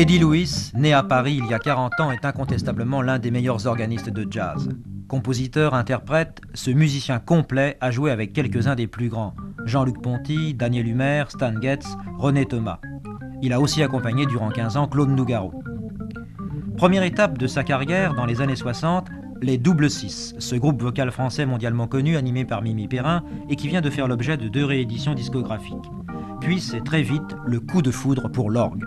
Eddie Lewis, né à Paris il y a 40 ans, est incontestablement l'un des meilleurs organistes de jazz. Compositeur, interprète, ce musicien complet a joué avec quelques-uns des plus grands Jean-Luc Ponty, Daniel Humer, Stan Getz, René Thomas. Il a aussi accompagné durant 15 ans Claude Nougaro. Première étape de sa carrière dans les années 60, les Double Six, ce groupe vocal français mondialement connu animé par Mimi Perrin et qui vient de faire l'objet de deux rééditions discographiques. Puis c'est très vite le coup de foudre pour l'orgue.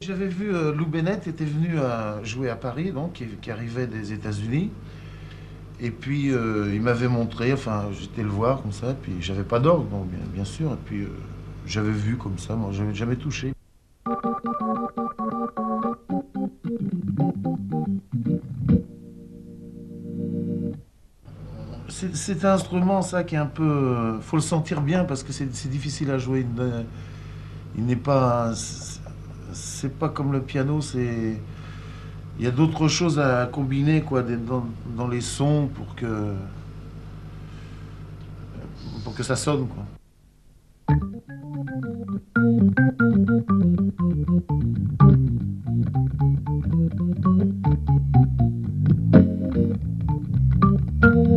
J'avais vu euh, Lou Bennett était venu à jouer à Paris, donc qui, arrivait des États-Unis. Et puis euh, il m'avait montré, enfin j'étais le voir comme ça, puis j'avais pas d'orgue, bien, sûr, et puis euh, j'avais vu comme ça, moi j'avais jamais touché. C'est un instrument, ça, qui est un peu. euh, faut le sentir bien parce que c'est difficile à jouer. Il ne- Il n'est pas. C'est pas comme le piano, c'est. Il y a d'autres choses à combiner, quoi, dans les sons pour que. pour que ça sonne, quoi.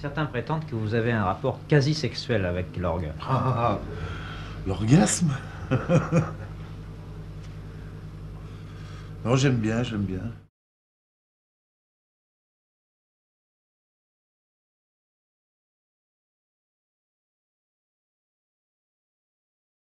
Certains prétendent que vous avez un rapport quasi sexuel avec l'orgue. Ah, ah, ah. L'orgasme Non, j'aime bien, j'aime bien.